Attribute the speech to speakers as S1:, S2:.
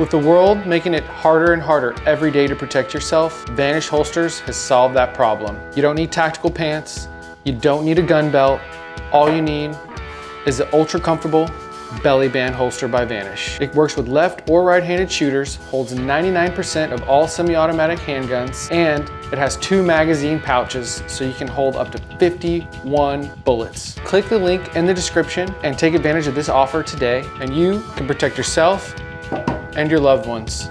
S1: With the world making it harder and harder every day to protect yourself, Vanish Holsters has solved that problem. You don't need tactical pants, you don't need a gun belt, all you need is the ultra comfortable belly band holster by Vanish. It works with left or right-handed shooters, holds 99% of all semi-automatic handguns, and it has two magazine pouches so you can hold up to 51 bullets. Click the link in the description and take advantage of this offer today, and you can protect yourself and your loved ones.